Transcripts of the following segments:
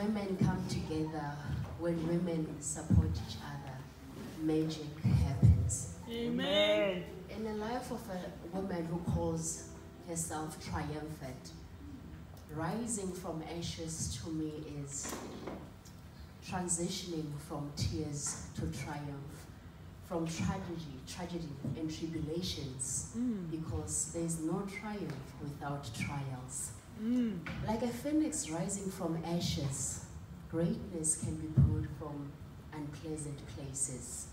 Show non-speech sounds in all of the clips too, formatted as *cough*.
women come together, when women support each other, magic happens. Amen. In the life of a woman who calls herself triumphant, rising from ashes to me is transitioning from tears to triumph, from tragedy, tragedy and tribulations, Mm. because there's no triumph without trials. Mm. Like a phoenix rising from ashes, greatness can be pulled from unpleasant places.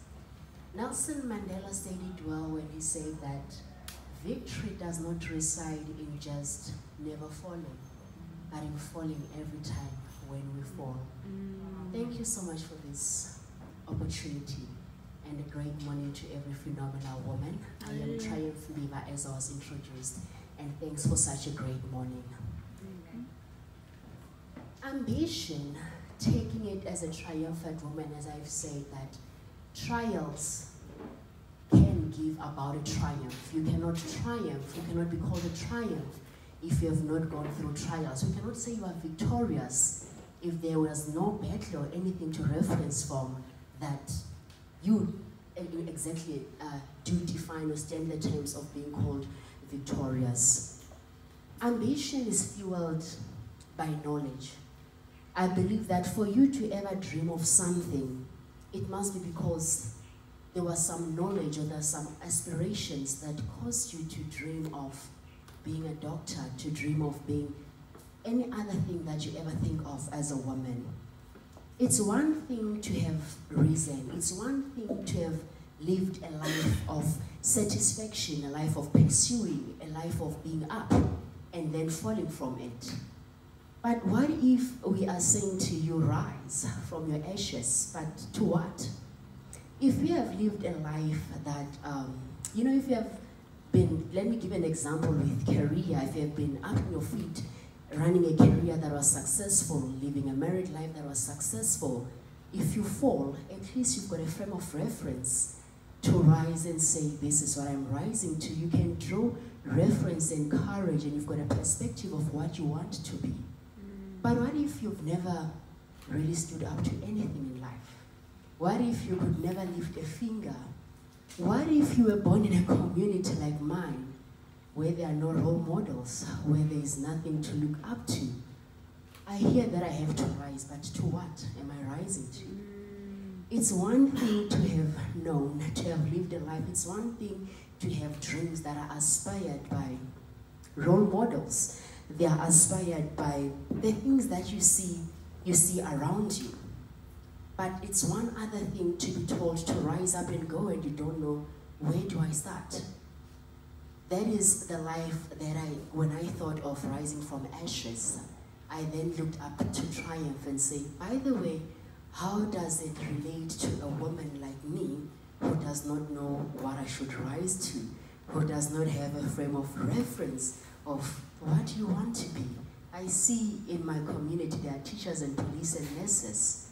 Nelson Mandela said it well when he said that victory does not reside in just never falling, but in falling every time when we fall. Mm. Thank you so much for this opportunity and a great morning to every phenomenal woman. I am. Triumph Mbiva as I was introduced, and thanks for such a great morning. Ambition, taking it as a triumphant woman, as I've said, that trials can give about a triumph. You cannot triumph, you cannot be called a triumph if you have not gone through trials. You cannot say you are victorious if there was no battle or anything to reference from that you uh, exactly uh, do define or stand the terms of being called victorious. Ambition is fueled by knowledge. I believe that for you to ever dream of something, it must be because there was some knowledge or there are some aspirations that caused you to dream of being a doctor, to dream of being any other thing that you ever think of as a woman. It's one thing to have reason, it's one thing to have lived a life of satisfaction, a life of pursuing, a life of being up and then falling from it. But what if we are saying to you, rise from your ashes, but to what? If you have lived a life that, um, you know, if you have been, let me give an example with career, if you have been up on your feet, running a career that was successful, living a married life that was successful, if you fall, at least you've got a frame of reference to rise and say, this is what I'm rising to. You can draw reference and courage and you've got a perspective of what you want to be. But what if you've never really stood up to anything in life? What if you could never lift a finger? What if you were born in a community like mine, where there are no role models, where there is nothing to look up to? I hear that I have to rise, but to what am I rising to? Mm. It's one thing to have known, to have lived a life. It's one thing to have dreams that are aspired by role models. They are inspired by the things that you see, you see around you. But it's one other thing to be told to rise up and go and you don't know where do I start. That is the life that I, when I thought of rising from ashes, I then looked up to triumph and say, by the way, how does it relate to a woman like me who does not know what I should rise to, who does not have a frame of reference of what you want to be? I see in my community there are teachers and police and nurses.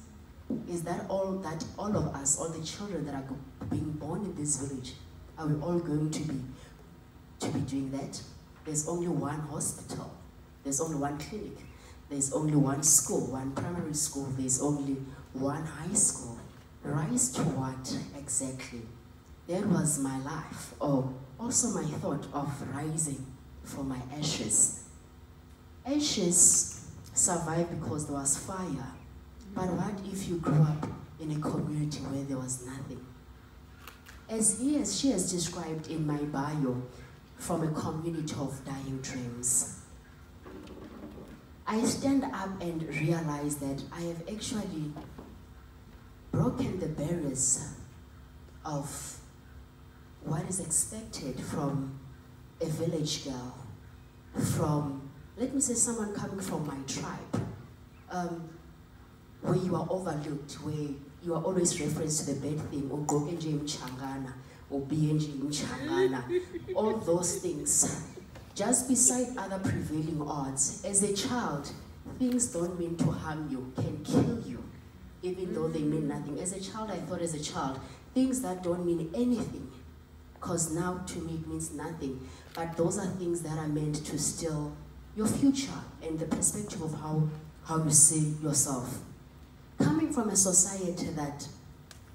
Is that all that all of us, all the children that are being born in this village, are we all going to be to be doing that? There's only one hospital. There's only one clinic. There's only one school, one primary school. There's only one high school. Rise to what exactly? That was my life, or also my thought of rising from my ashes. Ashes survive because there was fire. But what if you grew up in a community where there was nothing? As he has, she has described in my bio, from a community of dying dreams. I stand up and realize that I have actually broken the barriers of what is expected from a village girl, from, let me say, someone coming from my tribe, um, where you are overlooked, where you are always referenced to the bad thing, or go nje imchangana, or be nje imchangana, *laughs* all those things. Just beside other prevailing odds, as a child, things don't mean to harm you, can kill you, even though they mean nothing. As a child, I thought as a child, things that don't mean anything, because now to me it means nothing. But those are things that are meant to steal your future and the perspective of how how you see yourself. Coming from a society that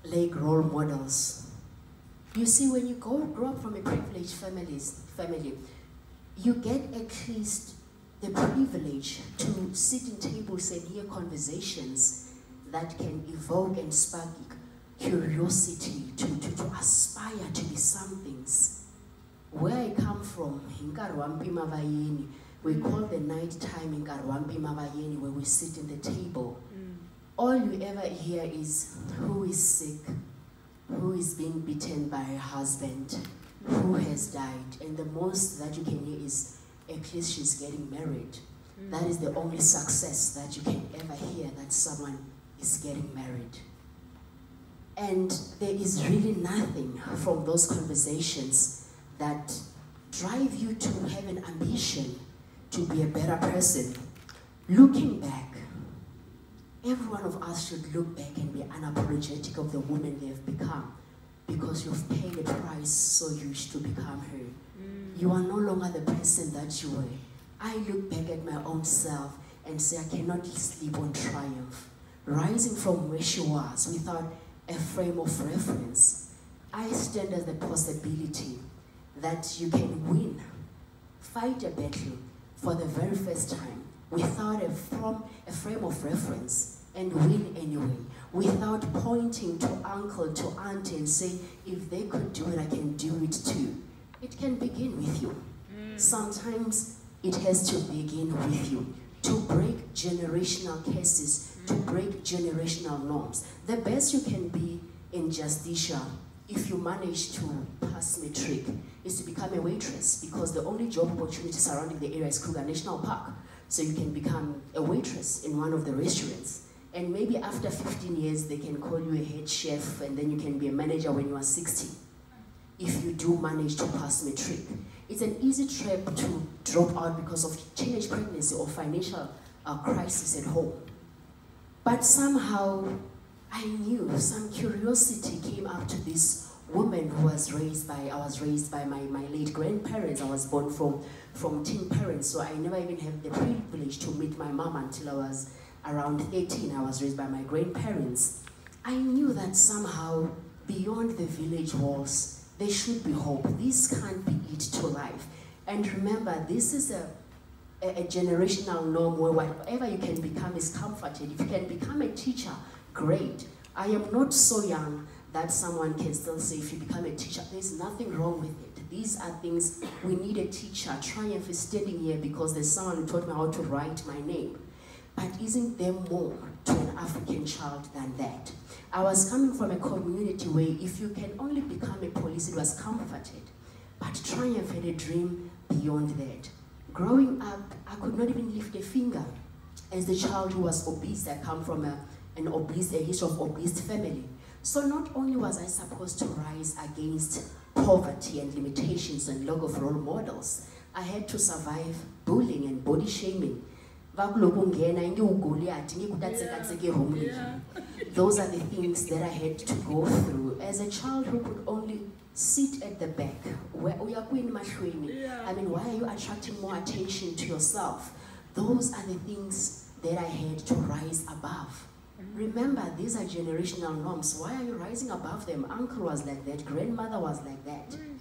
lack role models, you see, when you go, grow up from a privileged families, family, you get at least the privilege to sit in tables and hear conversations that can evoke and spark curiosity, to, to, to aspire to be some things. Where I come from, in Karwampi Mavayeni, we call the night time in Karwampi Mavayeni where we sit in the table. Mm. All you ever hear is who is sick, who is being beaten by her husband, who mm. has died, and the most that you can hear is at least she's getting married. Mm. That is the only success that you can ever hear that someone is getting married. And there is really nothing from those conversations that drive you to have an ambition to be a better person. Looking back, every one of us should look back and be unapologetic of the woman they have become because you've paid a price so huge to become her. Mm. You are no longer the person that you were. I look back at my own self and say, I cannot sleep on triumph. Rising from where she was without a frame of reference, I stand as the possibility that you can win, fight a battle for the very first time without a, from, a frame of reference and win anyway, without pointing to uncle, to auntie and say, if they could do it, I can do it too. It can begin with you. Mm. Sometimes it has to begin with you to break generational cases, to mm. break generational norms. The best you can be in Justicia, if you manage to pass matric, is to become a waitress because the only job opportunity surrounding the area is Kruger National Park. So you can become a waitress in one of the restaurants. And maybe after 15 years, they can call you a head chef and then you can be a manager when you are 60 if you do manage to pass matric. It's an easy trap to drop out because of teenage pregnancy or financial uh, crisis at home. But somehow I knew some curiosity came up to this woman who was raised by, I was raised by my, my late grandparents. I was born from, from teen parents, so I never even had the privilege to meet my mom until I was around 18. I was raised by my grandparents. I knew that somehow beyond the village walls, there should be hope. This can't be it to life. And remember, this is a, a, a, generational norm where whatever you can become is comforted. If you can become a teacher, great. I am not so young that someone can still say, if you become a teacher, there's nothing wrong with it. These are things we need a teacher. Triumph is standing here because there's someone who taught me how to write my name. But isn't there more to an African child than that? I was coming from a community where if you can only become a police, it was comforted. But Triumph had a dream beyond that. Growing up, I could not even lift a finger. As the child who was obese, I come from a, an obese, a history of obese family. So not only was I supposed to rise against poverty and limitations and lack of role models, I had to survive bullying and body shaming. Those are the things that I had to go through. As a child who could only sit at the back where I mean why are you attracting more attention to yourself? Those are the things that I had to rise above remember these are generational norms why are you rising above them uncle was like that grandmother was like that mm.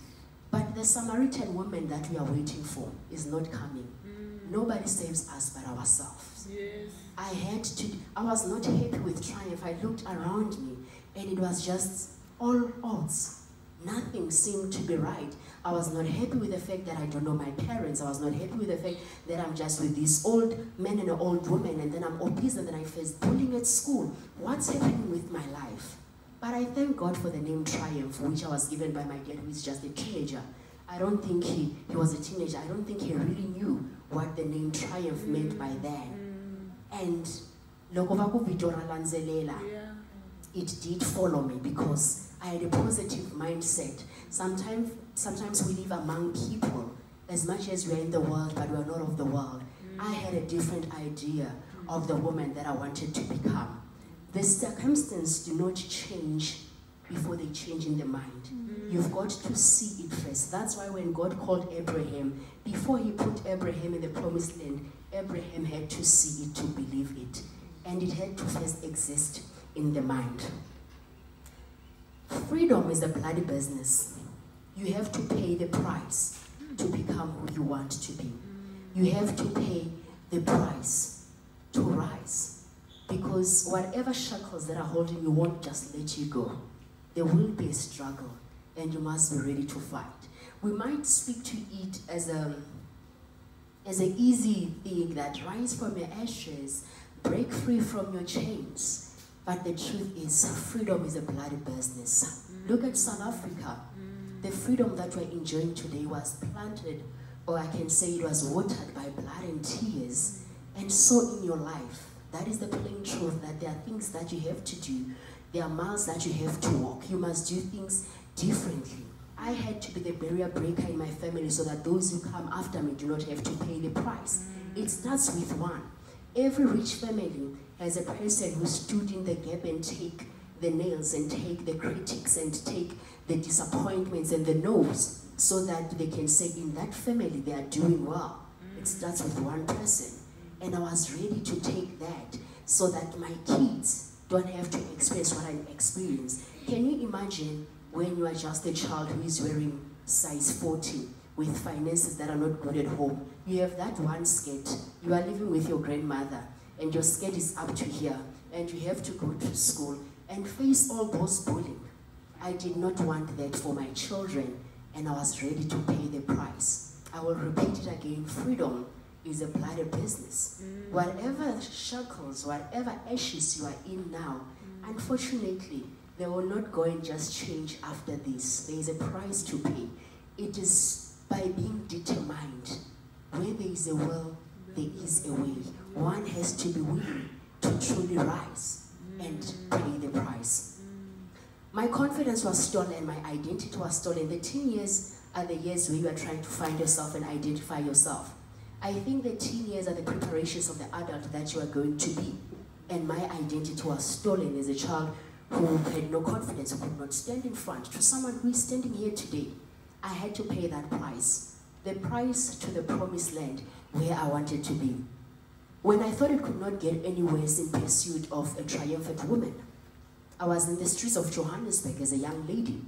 but the Samaritan woman that we are waiting for is not coming mm. Nobody saves us but ourselves. Yes. I had to, I was not happy with triumph. I looked around me and it was just all odds. Nothing seemed to be right. I was not happy with the fact that I don't know my parents. I was not happy with the fact that I'm just with this old man and an old woman and then I'm obese and then I face bullying at school. What's happening with my life? But I thank God for the name Triumph, which I was given by my dad, who is just a teenager. I don't think he, he was a teenager. I don't think he really knew what the name Triumph meant by then. Mm. And it did follow me because I had a positive mindset. Sometimes, sometimes we live among people as much as we're in the world, but we're not of the world. I had a different idea of the woman that I wanted to become. The circumstances do not change before they change in the mind. Mm. You've got to see it first. That's why when God called Abraham, before he put Abraham in the promised land, Abraham had to see it to believe it, and it had to first exist in the mind. Freedom is a bloody business. You have to pay the price to become who you want to be. You have to pay the price to rise. Because whatever shackles that are holding you won't just let you go. There will be a struggle, and you must be ready to fight. We might speak to it as um, a as an easy thing that rise from your ashes, break free from your chains. But the truth is, freedom is a bloody business. Look at South Africa. The freedom that we're enjoying today was planted, or I can say it was watered by blood and tears. And so in your life, that is the plain truth that there are things that you have to do. There are miles that you have to walk. You must do things differently. I had to be the barrier breaker in my family so that those who come after me do not have to pay the price. It starts with one. Every rich family has a person who stood in the gap and take the nails and take the critics and take the disappointments and the no's so that they can say in that family they are doing well. It mm. starts with one person. And I was ready to take that so that my kids don't have to experience what I experienced. Can you imagine when you are just a child who is wearing size 40 with finances that are not good at home? You have that one skirt, you are living with your grandmother, and your skirt is up to here, and you have to go to school and face all those bullying. I did not want that for my children, and I was ready to pay the price. I will repeat it again freedom is a bloody business. Mm. Whatever shackles, whatever ashes you are in now, mm. unfortunately, they will not go and just change after this. There is a price to pay. It is by being determined. Where there is a will, there is a way. One has to be willing to truly rise and pay the price. My confidence was stolen, my identity was stolen. The teen years are the years where you are trying to find yourself and identify yourself. I think the teen years are the preparations of the adult that you are going to be. And my identity was stolen as a child who had no confidence, who could not stand in front. To someone who is standing here today, I had to pay that price. The price to the promised land where I wanted to be. When I thought it could not get any worse in pursuit of a triumphant woman, I was in the streets of Johannesburg as a young lady.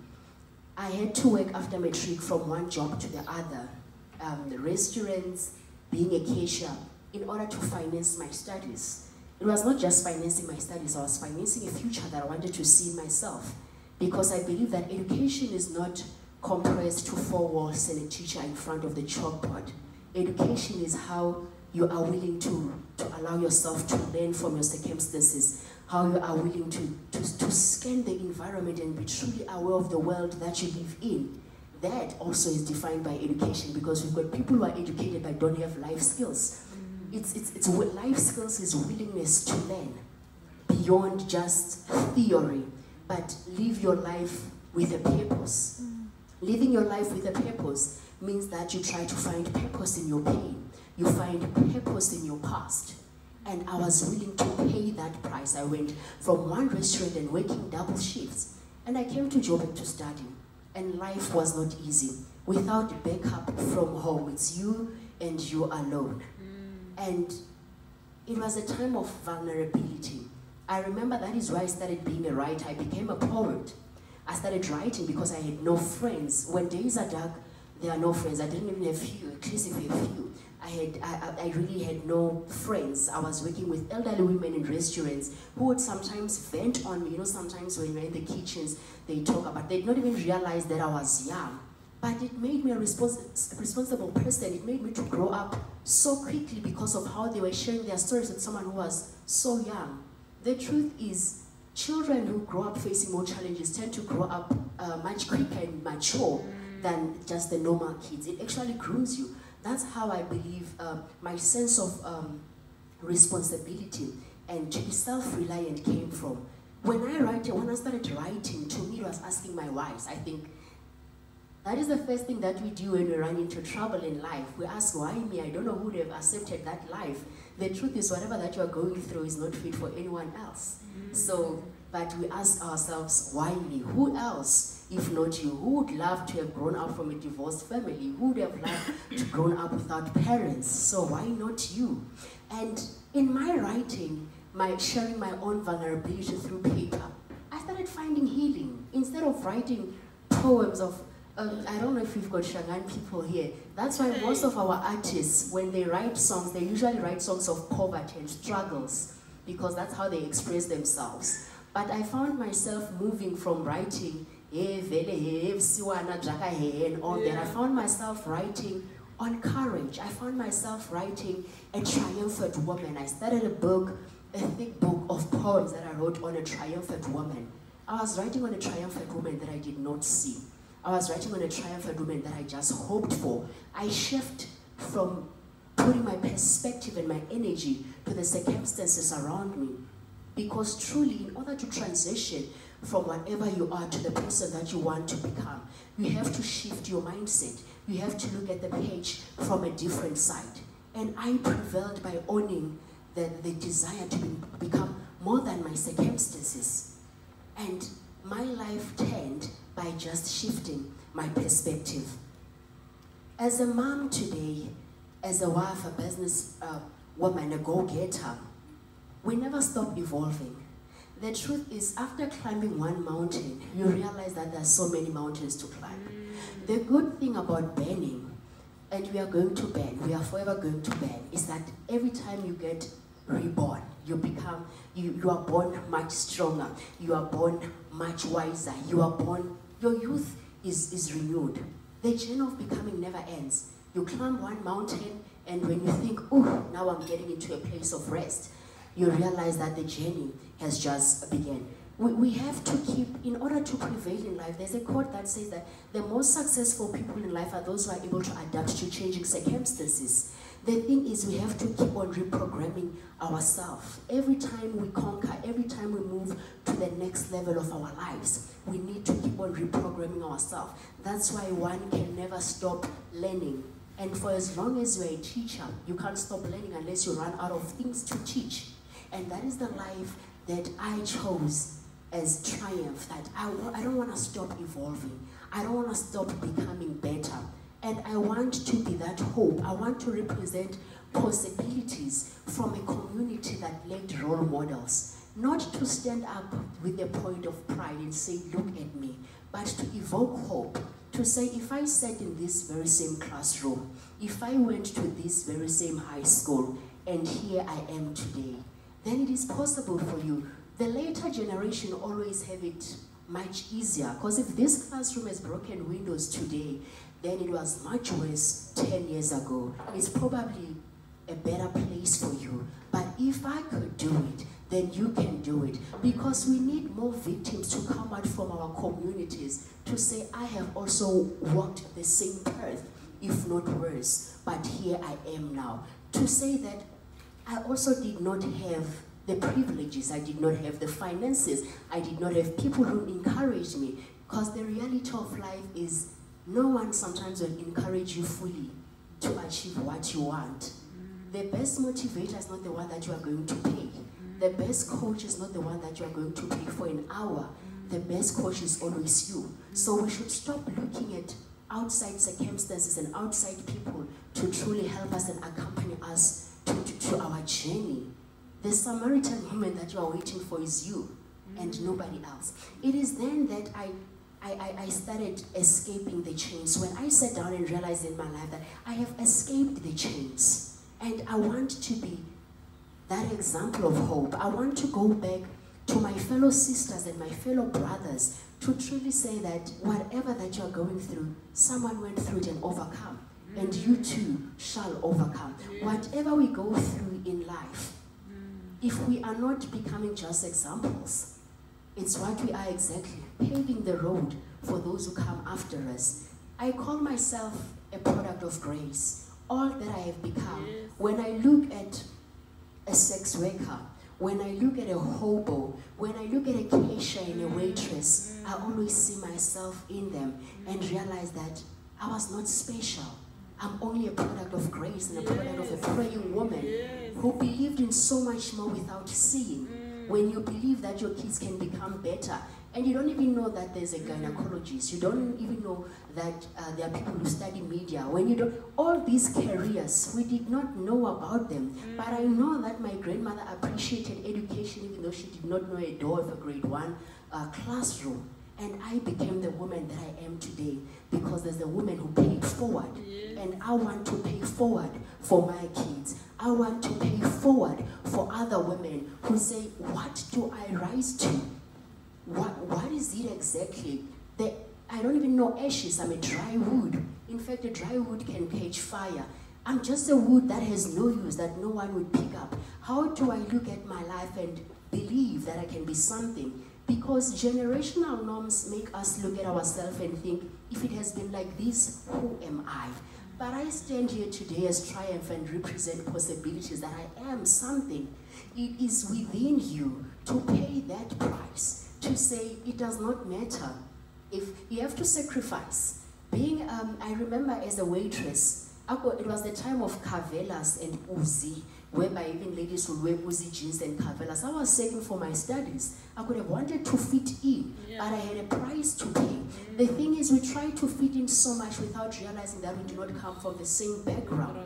I had to work after matric from one job to the other. Um, the restaurants, being a cashier in order to finance my studies. It was not just financing my studies, I was financing a future that I wanted to see myself. Because I believe that education is not compressed to four walls and a teacher in front of the chalkboard. Education is how you are willing to, to allow yourself to learn from your circumstances, how you are willing to, to, to scan the environment and be truly aware of the world that you live in that also is defined by education because we've got people who are educated but don't have life skills. Mm. It's, it's, it's what life skills is willingness to learn beyond just theory, but live your life with a purpose. Mm. Living your life with a purpose means that you try to find purpose in your pain. You find purpose in your past. And I was willing to pay that price. I went from one restaurant and working double shifts. And I came to Joburg to study and life was not easy. Without backup from home, it's you and you alone. Mm. And it was a time of vulnerability. I remember that is why I started being a writer. I became a poet. I started writing because I had no friends. When days are dark, there are no friends. I didn't even have few, at least if a few. I had I, I really had no friends. I was working with elderly women in restaurants who would sometimes vent on me. You know, sometimes when you're in the kitchens, they talk about, they'd not even realize that I was young. But it made me a respons responsible person. It made me to grow up so quickly because of how they were sharing their stories with someone who was so young. The truth is, children who grow up facing more challenges tend to grow up uh, much quicker and mature than just the normal kids. It actually grooms you. That's how I believe um, my sense of um, responsibility and to be self-reliant came from. When I write, when I started writing, to me it was asking my wives. I think that is the first thing that we do when we run into trouble in life. We ask, why me? I don't know who would have accepted that life. The truth is, whatever that you are going through is not fit for anyone else. Mm -hmm. So but we ask ourselves, why me? Who else, if not you? Who would love to have grown up from a divorced family? Who would have loved to grown up without parents? So why not you? And in my writing, my sharing my own vulnerability through paper, I started finding healing. Instead of writing poems of um, I don't know if we've got Shangaan people here. That's why most of our artists, when they write songs, they usually write songs of poverty and struggles because that's how they express themselves. But I found myself moving from writing "Eh, vele, siwana, jaka, eh," and all that. I found myself writing on courage. I found myself writing a triumphant woman. I started a book, a thick book of poems that I wrote on a triumphant woman. I was writing on a triumphant woman that I did not see. I was writing on a triumphant woman that I just hoped for. I shift from putting my perspective and my energy to the circumstances around me. Because truly, in order to transition from whatever you are to the person that you want to become, you have to shift your mindset. You have to look at the page from a different side. And I prevailed by owning the, the desire to be, become more than my circumstances. And my life turned by just shifting my perspective. As a mom today, as a wife, a business uh, woman, a go-getter, we never stop evolving. The truth is, after climbing one mountain, you realize that there are so many mountains to climb. The good thing about burning, and we are going to burn, we are forever going to burn, is that every time you get reborn, you become, you, you are born much stronger, you are born much wiser, you are born, your youth is, is renewed. The journey of becoming never ends. You climb one mountain, and when you think, oh, now I'm getting into a place of rest, you realize that the journey has just begun. We, we have to keep, in order to prevail in life, there's a quote that says that the most successful people in life are those who are able to adapt to changing circumstances. The thing is, we have to keep on reprogramming ourselves. Every time we conquer, every time we move to the next level of our lives, we need to keep on reprogramming ourselves. That's why one can never stop learning. And for as long as you're a teacher, you can't stop learning unless you run out of things to teach. And that is the life that I chose as triumph, that I, I don't want to stop evolving. I don't want to stop becoming better. And I want to be that hope. I want to represent possibilities from a community that lacked role models. Not to stand up with a point of pride and say, look at me, but to evoke hope. To say, if I sat in this very same classroom, if I went to this very same high school, and here I am today, then it is possible for you. The later generation always have it much easier because if this classroom has broken windows today, then it was much worse 10 years ago. It's probably a better place for you. But if I could do it, then you can do it. Because we need more victims to come out from our communities to say, I have also walked the same path, if not worse, but here I am now. To say that I also did not have the privileges, I did not have the finances, I did not have people who encouraged me. Because the reality of life is no one sometimes will encourage you fully to achieve what you want. The best motivator is not the one that you are going to pay. The best coach is not the one that you are going to pay for an hour. The best coach is always you. So we should stop looking at outside circumstances and outside people to truly help us and accompany us to, our journey. The Samaritan woman that you are waiting for is you and mm. nobody else. It is then that I, I, I, I started escaping the chains. When I sat down and realized in my life that I have escaped the chains and I want to be that example of hope. I want to go back to my fellow sisters and my fellow brothers to truly say that whatever that you're going through, someone went through it and overcome. And you too shall overcome. Whatever we go through in life, if we are not becoming just examples, it's what we are exactly, paving the road for those who come after us. I call myself a product of grace. All that I have become. When I look at a sex worker, when I look at a hobo, when I look at a cashier and a mm. waitress, I mm. always see myself in them and realize that I was not special. I'm only a product of grace and a product of a praying woman who believed in so much more without seeing. when you believe that your kids can become better, and you don't even know that there's a gynecologist, you don't even know that uh, there are people who study media, when you don't, all these careers, we did not know about them. But I know that my grandmother appreciated education even though she did not know a door of a grade one uh, classroom. And I became the woman that I am today because there's a woman who paid forward. And I want to pay forward for my kids. I want to pay forward for other women who say, What do I rise to? What, what is it exactly? That I don't even know ashes. I'm a dry wood. In fact, a dry wood can catch fire. I'm just a wood that has no use, that no one would pick up. How do I look at my life and believe that I can be something? Because generational norms make us look at ourselves and think, if it has been like this, who am I? But I stand here today as triumph and represent possibilities that I am something. It is within you to pay that price, to say it does not matter. If you have to sacrifice, being, um, I remember as a waitress, it was the time of Carvelas and Uzzi whereby even ladies would wear Uzzi jeans and Carvelas. I was saving for my studies. I could have wanted to fit in, yeah. but I had a price to pay. Mm. The thing is, we try to fit in so much without realizing that we do not come from the same background.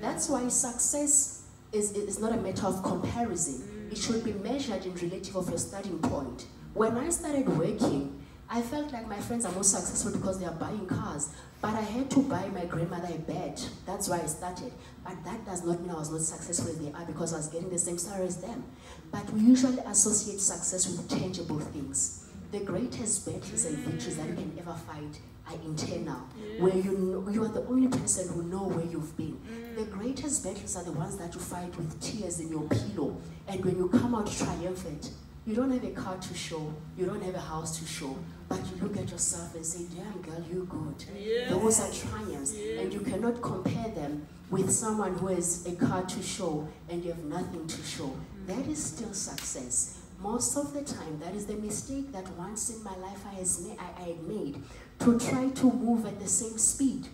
That's why success is, is not a matter of comparison. It should be measured in relative of your starting point. When I started working, I felt like my friends are more successful because they are buying cars. But I had to buy my grandmother a bed. That's why I started. But that does not mean I was not successful as they are because I was getting the same salary as them. But we usually associate success with tangible things. The greatest battles and victories that you can ever fight are internal, where you know, you are the only person who know where you've been. The greatest battles are the ones that you fight with tears in your pillow, and when you come out triumphant, you don't have a car to show, you don't have a house to show, but you look at yourself and say, damn girl, you're good. Yes. Those are triumphs. Yes. And you cannot compare them with someone who has a car to show and you have nothing to show. Mm. That is still success. Most of the time, that is the mistake that once in my life I, has I, I had made to try to move at the same speed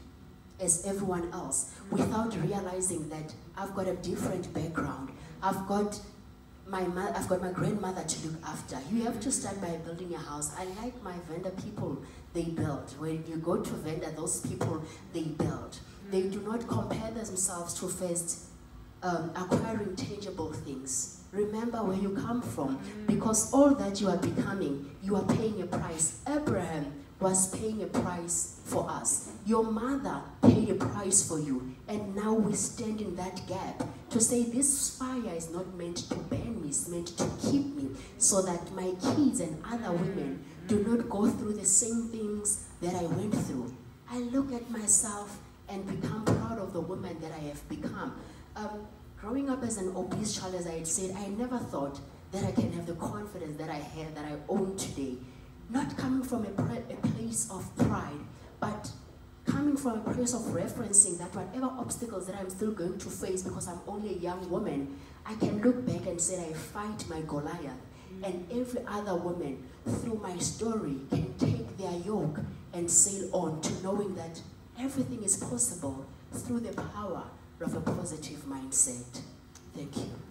as everyone else without realizing that I've got a different background. I've got my mother, I've got my grandmother to look after. You have to start by building a house. I like my Venda people, they build. When you go to Venda, those people, they build. They do not compare themselves to first um, acquiring tangible things. Remember where you come from, because all that you are becoming, you are paying a price. Abraham was paying a price for us. Your mother paid a price for you, and now we stand in that gap to say this fire is not meant to burn me, it's meant to keep me, so that my kids and other women do not go through the same things that I went through. I look at myself and become proud of the woman that I have become. Um, growing up as an obese child, as I had said, I never thought that I can have the confidence that I have, that I own today not coming from a, a place of pride, but coming from a place of referencing that whatever obstacles that I'm still going to face because I'm only a young woman, I can look back and say I fight my Goliath. Mm. And every other woman, through my story, can take their yoke and sail on to knowing that everything is possible through the power of a positive mindset. Thank you.